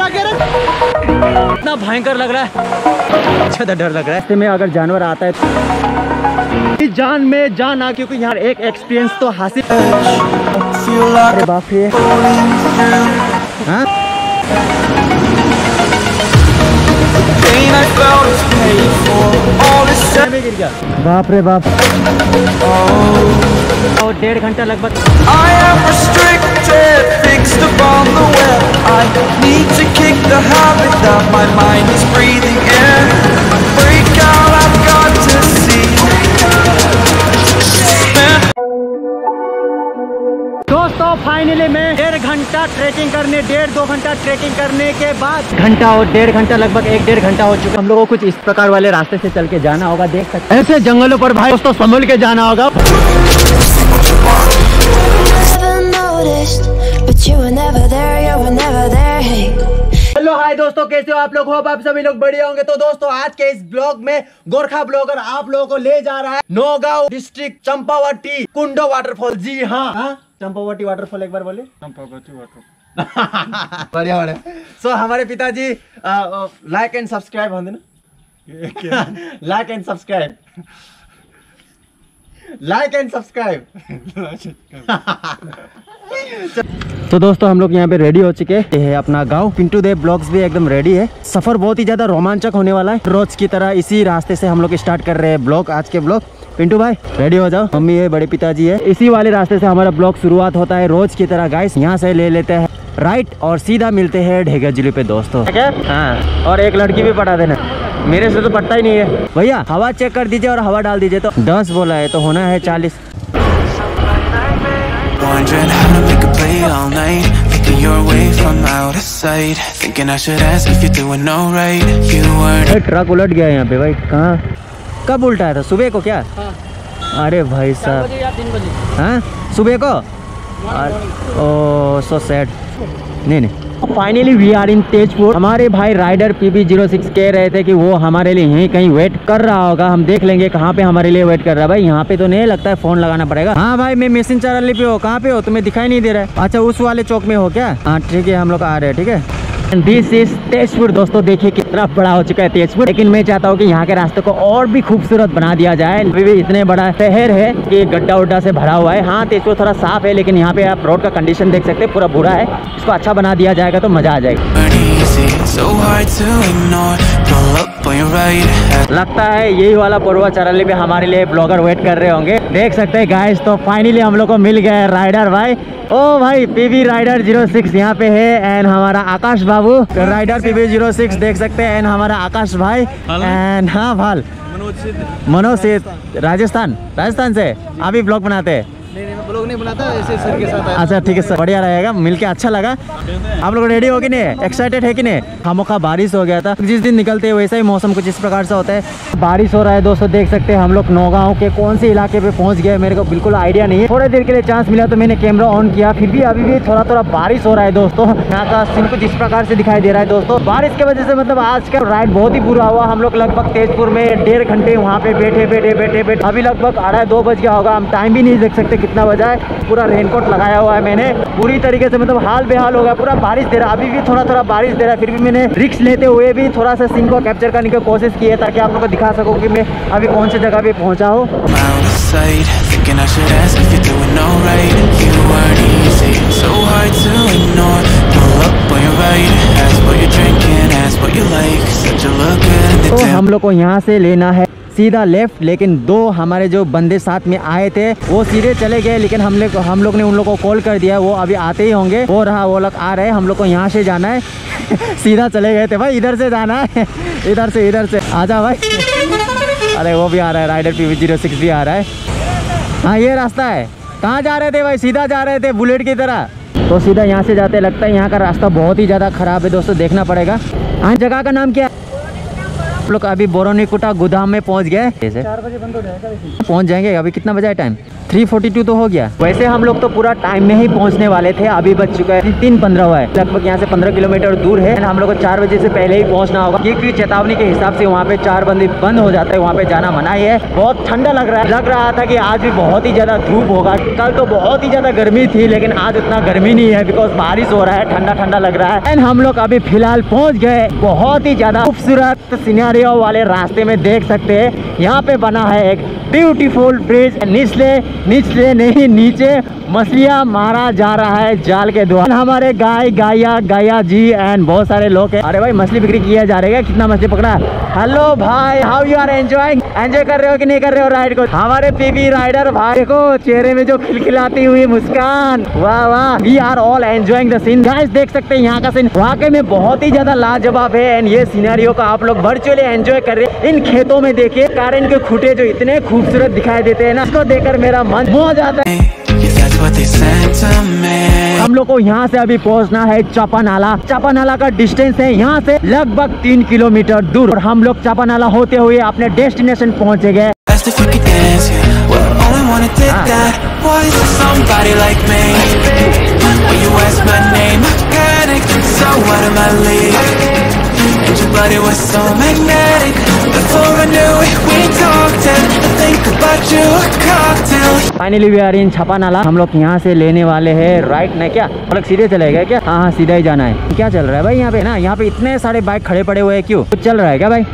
आगे इतना भयंकर लग रहा है। ज़्यादा डर लग रहा है। में अगर जानवर आता है इस जान में जान आ क्योंकि यहाँ एक एक्सपीरियंस तो हासिल अरे बाप रे। हाँ? बाप रे बाप। और डेढ़ घंटा लगभग घंटा ट्रेकिंग करने डेढ़ दो घंटा ट्रेकिंग करने के बाद घंटा और डेढ़ घंटा लगभग एक डेढ़ घंटा हो चुका हम लोगों को कुछ इस प्रकार वाले रास्ते से चल के जाना होगा देख सकते ऐसे जंगलों पर भाई दोस्तों संभल के जाना होगा. हेलो हाय दोस्तों कैसे हो आप लोग? होप आप सभी लोग बढ़िया होंगे। तो दोस्तों आज के इस ब्लॉग में गोरखा ब्लॉगर आप लोगों को ले जा रहा है नौगांव डिस्ट्रिक्ट चंपावटी कुंडो वाटरफॉल। जी हाँ। हाँ? चंपावटी वाटरफॉल एक बार बोले चंपावटी वाटरफॉल बढ़िया बढ़िया। सो हमारे पिताजी लाइक एंड सब्सक्राइब होंगे ना? Like and subscribe like and subscribe तो दोस्तों हम लोग यहाँ पे रेडी हो चुके हैं है अपना गाँव। पिंटू देव ब्लॉग्स भी एकदम रेडी है। सफ़र बहुत ही ज़्यादा रोमांचक होने वाला है। रोज की तरह इसी रास्ते से हम लोग स्टार्ट कर रहे हैं ब्लॉग आज के ब्लॉग पिंटू भाई रेडी हो जाओ। मम्मी है बड़े पिताजी है। इसी वाले रास्ते से हमारा ब्लॉग शुरुआत होता है रोज की तरह गाइस यहाँ से ले लेते हैं राइट और सीधा मिलते हैं ढेगा ज़िले पे दोस्तों। हाँ? और एक लड़की भी पटा देना। मेरे से तो पटता ही नहीं है। भैया हवा चेक कर दीजिए और हवा डाल दीजिए। तो दस बोला है तो होना है चालीस। Wondering how to make a play all night. Thinking you're away from out of sight. Thinking I should ask if you're doing alright. You weren't. Truck उलट गया यहाँ पे भाई। कहाँ? कब उल्टा था सुबह को क्या? अरे भाई साहब। हाँ? सुबह को? ओ सो सैड नहीं नहीं। Finally we are in Tezpur हमारे भाई rider P B zero six कह रहे थे कि वो हमारे लिए यहीं कहीं वेट कर रहा होगा। हम देख लेंगे कहाँ पे हमारे लिए वेट कर रहा है। भाई यहाँ पे तो नहीं लगता है फ़ोन लगाना पड़ेगा। हाँ भाई मैं मिशन चार पे हो। कहाँ पे हो? तुम्हें दिखाई नहीं दे रहा है। अच्छा उस वाले चौक में हो क्या? हाँ ठीक है हम लोग आ रहे हैं ठीक है? दिस इज़ तेजपुर दोस्तों, देखिए कितना बड़ा हो चुका है तेजपुर। लेकिन मैं चाहता हूँ कि यहाँ के रास्ते को और भी खूबसूरत बना दिया जाए। अभी भी इतने बड़ा शहर है कि गड्ढा उड्ढा से भरा हुआ है। हाँ तेजपुर थोड़ा साफ़ है, लेकिन यहाँ पे आप रोड का कंडीशन देख सकते हैं, पूरा बुरा है। इसको अच्छा बना दिया जाएगा तो मज़ा आ जाएगा। लगता है यही वाला पड़ुआ चरली पे हमारे लिए ब्लॉगर वेट कर रहे होंगे। देख सकते हैं गाइस तो फाइनली हम लोग को मिल गया है राइडर भाई। ओ भाई पीवी राइडर ज़ीरो सिक्स यहाँ पे है एंड हमारा आकाश बाबू। तो राइडर पीवी ज़ीरो सिक्स देख सकते हैं एंड हमारा आकाश भाई। एंड हाँ? भाल। मनोज से राजस्थान। राजस्थान से अभी ब्लॉग बनाते हैं। ब्लॉग नहीं बनाता ऐसे सर के साथ अच्छा ठीक है सर। बढ़िया रहेगा मिलके अच्छा लगा। आप लोग रेडी हो कि नहीं? एक्साइटेड है कि नहीं? खामोखा बारिश हो गया था। जिस दिन निकलते हैं वैसा ही मौसम कुछ इस प्रकार से होता है। बारिश हो रहा है दोस्तों देख सकते हैं हम लोग नौगांव के कौन से इलाके पे पहुँच गए मेरे को बिल्कुल आइडिया नहीं है। थोड़ी देर के लिए चांस मिला तो मैंने कैमरा ऑन किया। फिर भी अभी भी थोड़ा थोड़ा बारिश हो रहा है दोस्तों। यहाँ का सीन कुछ इस प्रकार से दिखाई दे रहा है दोस्तों। बारिश की वजह से मतलब आज का राइड बहुत ही बुरा हुआ। हम लोग लगभग तेजपुर में डेढ़ घंटे वहाँ पे बैठे बैठे बैठे बैठे। अभी लगभग अढ़ाई दो बज गया होगा। हम टाइम भी नहीं देख सकते कितना बजा जाए पूरा रेनकोट लगाया हुआ है मैंने। पूरी तरीके से मतलब हाल बेहाल हो गया पूरा बारिश दे रहा अभी भी थोड़ा थोड़ा बारिश दे रहा है फिर भी मैंने रिक्स लेते हुए भी थोड़ा सा सिंह को कैप्चर करने की कोशिश की है ताकि आप लोग को दिखा सको की मैं अभी कौन सी जगह पे पहुँचा हूँ। तो हम लोग को यहाँ से लेना है। सीधा लेफ़्ट, लेकिन दो हमारे जो बंदे साथ में आए थे, वो सीधे चले गए, लेकिन हम लोग हम लोग ने उन लोग को कॉल कर दिया, वो अभी आते ही होंगे। वो रहा, वो लोग आ रहे हैं हम लोग को यहाँ से जाना है। सीधा चले गए थे, भाई, इधर से जाना है। इधर से इधर से। आ आजा भाई। अरे, वो भी आ रहा है राइडर पी ज़ीरो सिक्स भी आ रहा है। हाँ ये रास्ता है। कहाँ जा रहे थे भाई? सीधा जा रहे थे, बुलेट की तरह। तो सीधा यहाँ से जाते लगता है यहाँ का रास्ता बहुत ही ज़्यादा खराब है, दोस्तों, देखना पड़ेगा। हाँ जगह का नाम क्या है? लोग अभी बोरोनीकुटा गोदाम में पहुँच गए। कैसे चार बजे बंद हो जाएगा पहुँच जाएँगे अभी कितना बजा है टाइम 342 तो हो गया। वैसे हम लोग तो पूरा टाइम में ही पहुँचने वाले थे, अभी बच चुका है तीन पंद्रह हुआ है। लगभग यहाँ से पंद्रह किलोमीटर दूर है। हम लोग को चार बजे से पहले ही पहुँचना होगा। क्योंकि चेतावनी के हिसाब से वहाँ पे चार बंदी बंद हो जाता है, वहाँ पे जाना मना ही है। बहुत ठंडा लग रहा है। लग रहा था कि आज भी बहुत ही ज़्यादा धूप होगा। कल तो बहुत ही ज़्यादा गर्मी थी, लेकिन आज उतना गर्मी नहीं है बिकॉज़ बारिश हो रहा है ठंडा ठंडा लग रहा है। एंड हम लोग अभी फ़िलहाल पहुँच गए। बहुत ही ज़्यादा खूबसूरत सिनेरियो वाले रास्ते में देख सकते हैं। यहाँ पे बना है एक ब्यूटीफुल ब्रिज निचले निचले नहीं, नीचे मछलियाँ मारा जा रहा है जाल के द्वारा। हमारे गाय, गाया गाया जी एंड बहुत सारे लोग हैं। अरे भाई, मछली बिक्री किया जा रहा है कितना मछली पकड़ा? हेलो भाई how you are enjoying enjoy कर रहे हो कि नहीं कर रहे हो राइड को? हमारे पीबी राइडर भाई को चेहरे में जो खिलखिलाती हुई मुस्कान। वाह वाह we are all enjoying the scene guys देख सकते हैं यहाँ का सीन वाकई में बहुत ही ज़्यादा लाजवाब है एंड ये सिनेरियो का आप लोग वर्चुअली एंजॉय कर रहे हैं। इन खेतों में देखिए कारण के खूटे जो इतने खूबसूरत दिखाई देते हैं ना, इसको देखकर मेरा मन हो जाता है हम लोग को यहाँ से अभी पहुँचना है चापा नाला चापा नाला का डिस्टेंस है यहाँ से लगभग तीन किलोमीटर दूर और हम लोग चापा नाला होते हुए अपने डेस्टिनेशन पहुँचे गए Before I knew it, we talked and I think about you a cocktail. Finally we are in Chhapanala हम लोग यहाँ से लेने वाले हैं राइट ना क्या? हम लोग सीधे चले गए क्या? हाँ हाँ सीधा ही जाना है। क्या चल रहा है भाई यहाँ पे ना? यहाँ पे इतने सारे बाइक खड़े पड़े हुए हैं क्यों? कुछ चल रहा है क्या भाई?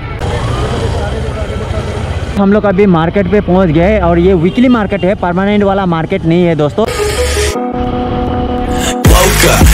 हम लोग अभी मार्केट पे पहुँच गए और ये वीकली मार्केट है परमानेंट वाला मार्केट नहीं है दोस्तों।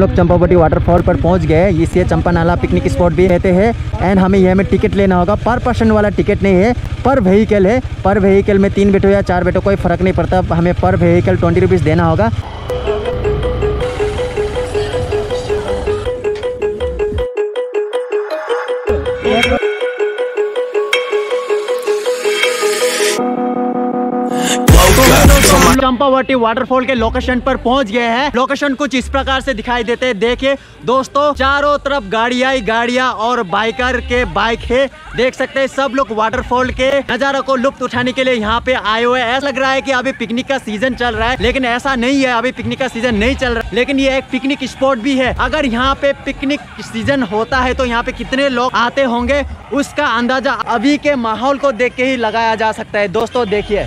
लोग चंपावटी वाटरफॉल पर पहुँच गए। इसे चंपानाला पिकनिक स्पॉट भी रहते हैं। एंड हमें यह में टिकट लेना होगा। पर पर्सन वाला टिकट नहीं है। पर व्हीकल है। पर व्हीकल में तीन बैठो या चार बैठो कोई फ़र्क नहीं पड़ता। हमें पर व्हीकल ट्वेंटी रुपीज़ देना होगा। चंपावटी वाटरफॉल के लोकेशन पर पहुँच गए हैं। लोकेशन कुछ इस प्रकार से दिखाई देते हैं। देखिए, दोस्तों, चारों तरफ़ गाड़िया ही गाड़ियाँ और बाइकर के बाइक है। देख सकते हैं, सब लोग वाटरफॉल के नजारों को लुप्त उठाने के लिए यहाँ पे आए हुए ऐसा लग रहा है कि अभी पिकनिक का सीज़न चल रहा है, लेकिन ऐसा नहीं है। अभी पिकनिक का सीज़न नहीं चल रहा। लेकिन ये एक पिकनिक स्पॉट भी है। अगर यहाँ पे पिकनिक सीज़न होता है तो यहाँ पे कितने लोग आते होंगे, उसका अंदाज़ा अभी के माहौल को देख के ही लगाया जा सकता है। दोस्तों, देखिए।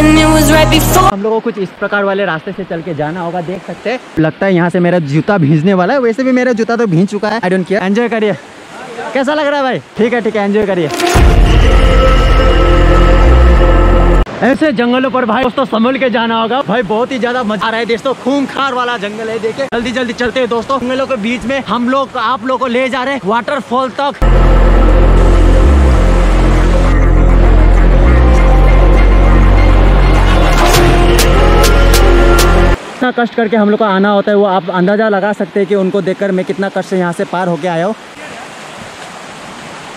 हम लोगों को कुछ इस प्रकार वाले रास्ते से चल के जाना होगा, देख सकते हैं। लगता है यहाँ से मेरा जूता भींजने वाला है, वैसे भी मेरा जूता तो भींज चुका है। आई डोंट केयर एंजॉय करिए। कैसा लग रहा है भाई? ठीक है ठीक है एंजॉय करिए। ऐसे जंगलों पर भाई दोस्तों, संभल के जाना होगा। भाई, बहुत ही ज़्यादा मज़ा आ रहा है दोस्तों। खूंखार वाला जंगल है देखे जल्दी जल्दी चलते हैं दोस्तों। जंगलों के बीच में हम लोग, आप लोग को ले जा रहे हैं वाटरफॉल तक। कितना कष्ट करके हम लोग को आना होता है, वो आप अंदाज़ा लगा सकते हैं कि उनको देखकर मैं कितना कष्ट से यहाँ से पार होके आया हूँ।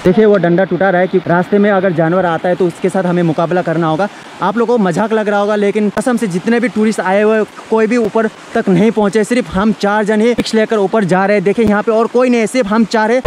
देखिए, वो डंडा टूटा रहा है कि रास्ते में अगर जानवर आता है तो उसके साथ हमें मुकाबला करना होगा। आप लोगों को मज़ाक लग रहा होगा, लेकिन कसम से जितने भी टूरिस्ट आए हुए कोई भी ऊपर तक नहीं पहुँचे, सिर्फ़ हम चार जन ही फिक्स लेकर ऊपर जा रहे हैं। देखिए, यहाँ पे और कोई नहीं है, सिर्फ़ हम चार है।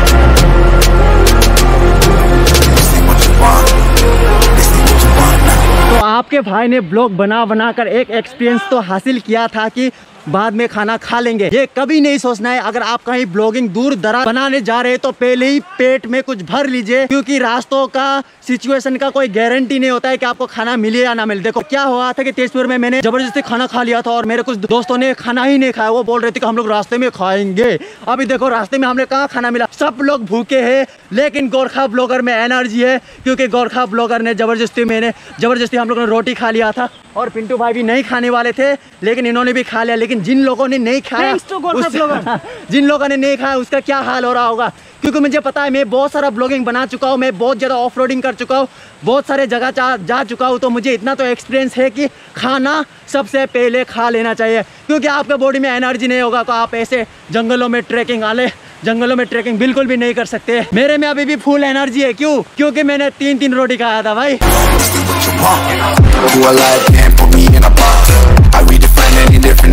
तो आपके भाई ने ब्लॉग बना बना कर एक एक्सपीरियंस तो हासिल किया था कि बाद में खाना खा लेंगे। ये कभी नहीं सोचना है, अगर आप कहीं ब्लॉगिंग दूर दराज बनाने जा रहे हैं तो पहले ही पेट में कुछ भर लीजिए, क्योंकि रास्तों का सिचुएशन का कोई गारंटी नहीं होता है कि आपको खाना मिले या ना मिले। देखो, क्या हुआ था कि तेजपुर में मैंने ज़बरदस्ती खाना खा लिया था और मेरे कुछ दोस्तों ने खाना ही नहीं खाया, वो बोल रहे थे कि हम लोग रास्ते में खाएँगे। अभी देखो, रास्ते में हमने कहाँ खाना मिला? सब लोग भूखे हैं, लेकिन गोरखा ब्लॉगर में एनर्जी है, क्योंकि गोरखा ब्लॉगर ने ज़बरदस्ती मैंने, ज़बरदस्ती हम लोगों ने रोटी खा लिया था। और पिंटू भाई भी नहीं खाने वाले थे, लेकिन इन्होंने भी खा लिया, लेकिन जिन लोगों ने नहीं खाया उस- जिन लोगों ने नहीं खाया उसका क्या हाल हो रहा होगा? क्योंकि मुझे पता है मैं बहुत सारा ब्लॉगिंग बना चुका हूँ मैं बहुत ज़्यादा ऑफ़ कर चुका हूँ बहुत सारे जगह जा, जा चुका हूँ तो मुझे इतना तो एक्सपीरियंस है कि खाना सबसे पहले खा लेना चाहिए। क्योंकि आपके बॉडी में एनर्जी नहीं होगा तो आप ऐसे जंगलों में ट्रैकिंग आले जंगलों में ट्रैकिंग बिल्कुल भी नहीं कर सकते। मेरे में अभी भी फुल एनर्जी है क्यों? क्योंकि मैंने तीन तीन रोटी खाया था भाई. I redefine any definition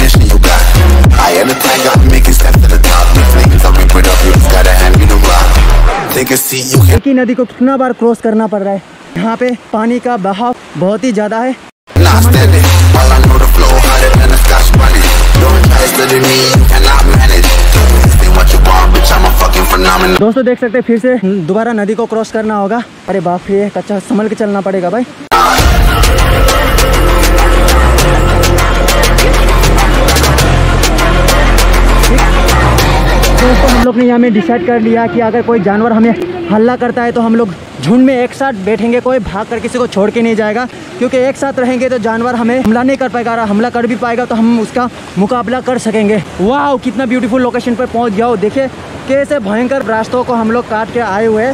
I am the tiger, I'm making steps to the top. The flames I'll rip it up, you just gotta hand me the rock. Take a seat, you can ही नदी को कितना बार cross करना पड़ रहा है यहाँ पे पानी का बहाव बहुत ही ज़्यादा है I'm. दोस्तों देख सकते हैं फिर से दोबारा नदी को क्रॉस करना होगा अरे बाप रे कच्चा संभल के चलना पड़ेगा भाई लोग ने यहाँ में डिसाइड कर लिया कि अगर कोई जानवर हमें हल्ला करता है तो हम लोग झुंड में एक साथ बैठेंगे, कोई भाग कर किसी को छोड़ के नहीं जाएगा, क्योंकि एक साथ रहेंगे तो जानवर हमें हमला नहीं कर पाएगा हमला कर भी पाएगा तो हम उसका मुकाबला कर सकेंगे। वाह कितना ब्यूटीफुल लोकेशन पर पहुँच गया हो। देखिए, कैसे भयंकर रास्तों को हम लोग काट के आए हुए हैं।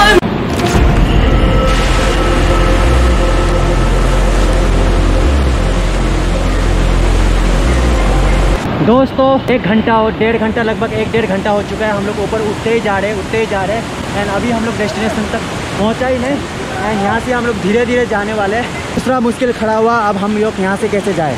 दोस्तों, एक घंटा और डेढ़ घंटा, लगभग एक डेढ़ घंटा हो चुका है। हम लोग ऊपर उठते ही जा रहे हैं, उठते ही जा रहे हैं। एंड अभी हम लोग डेस्टिनेशन तक पहुँचा ही नहीं। एंड यहाँ से हम लोग धीरे धीरे जाने वाले हैं। दूसरा मुश्किल खड़ा हुआ, अब हम लोग यहाँ से कैसे जाए?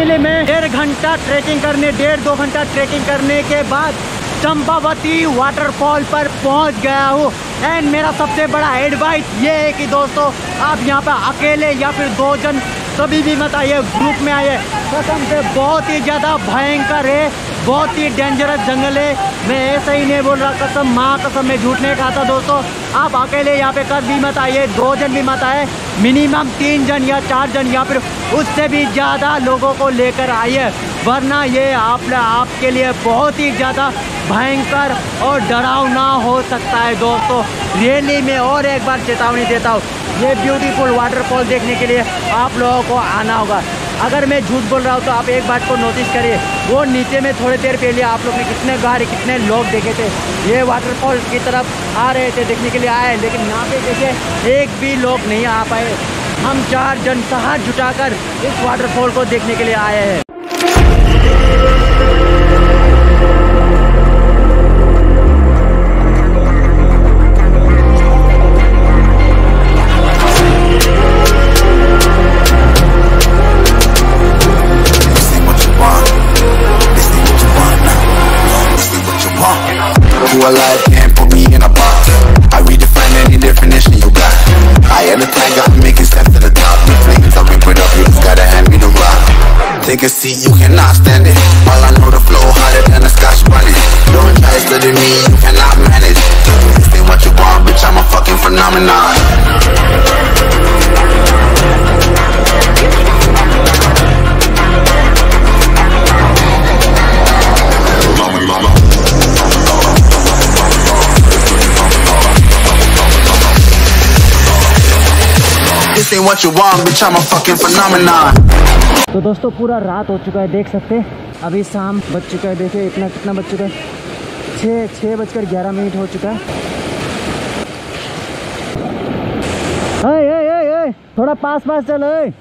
Finally मैं डेढ़ घंटा ट्रेकिंग करने, डेढ़ दो घंटा ट्रेकिंग करने के बाद चंपावती वाटरफॉल पर पहुँच गया हूँ। एंड मेरा सबसे बड़ा एडवाइस ये है कि दोस्तों, आप यहाँ पर अकेले या फिर दो जन कभी भी मत आइए ग्रुप में आइए। कसम से बहुत ही ज़्यादा भयंकर है, बहुत ही डेंजरस जंगल है। मैं ऐसा ही नहीं बोल रहा, कसम, माँ कसम, मैं झूठ नहीं खाता दोस्तों। आप अकेले यहाँ पे कभी मत आइए, दो जन भी मत आए मिनिमम तीन जन या चार जन या फिर उससे भी ज़्यादा लोगों को लेकर आइए। वरना ये आप, आपके लिए बहुत ही ज़्यादा भयंकर और डरावना हो सकता है दोस्तों। रियली में और एक बार चेतावनी देता हूँ ये ब्यूटीफुल वाटरफॉल देखने के लिए आप लोगों को आना होगा। अगर मैं झूठ बोल रहा हूँ तो आप एक बात को नोटिस करिए। वो नीचे में थोड़ी देर पहले आप लोग ने कितने गाड़ी, कितने लोग देखे थे। ये वाटरफॉल की तरफ़ आ रहे थे, देखने के लिए आए। लेकिन यहाँ पे देखिए, एक भी लोग नहीं आ पाए। हम चार जन हाथ जुटाकर इस वाटरफॉल को देखने के लिए आए हैं। Who alive can't put me in a box. I redefine any definition you got. I am the tiger, I'm making steps to the top. The flames, I rip it up, you just gotta hand me the rock. Take a seat, you cannot stand it. All I know the flow harder than a scotch bunny. Don't try studying me, you cannot manage. This ain't what you want, bitch, I'm a fucking phenomenon. तो दोस्तों पूरा रात हो चुका है देख सकते हैं। अभी शाम बज चुका है देखिए इतना कितना बज चुका है। छः छः बजकर ग्यारह मिनट हो चुका है। अय, अय, अय, थोड़ा पास पास चलो।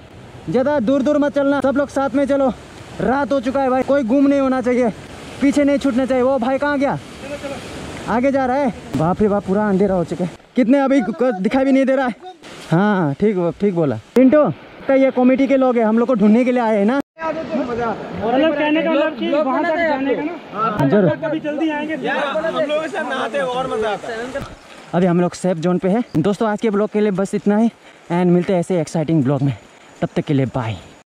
ज़्यादा दूर दूर मत चलना सब लोग साथ में चलो। रात हो चुका है भाई कोई गुम नहीं होना चाहिए। पीछे नहीं छूटना चाहिए। वो भाई कहाँ गया? आगे जा रहा है। बाप रे बाप पूरा अंधेरा हो चुका है। कितने अभी दिखाई भी नहीं दे रहा है। हाँ ठीक ठीक बोला। पिंटू तो ये कमेटी के लोग है हम लोग को ढूँढने के लिए आए हैं ना? मतलब कहने का मतलब कि वहाँ तक जाने का ना? ज़रूर। कभी जल्दी आएँगे? अभी हम लोग सेफ़ जोन पे है। दोस्तों आज के ब्लॉग के लिए बस इतना ही एंड मिलते हैं ऐसे एक्साइटिंग ब्लॉग में। तब तक के लिए बाय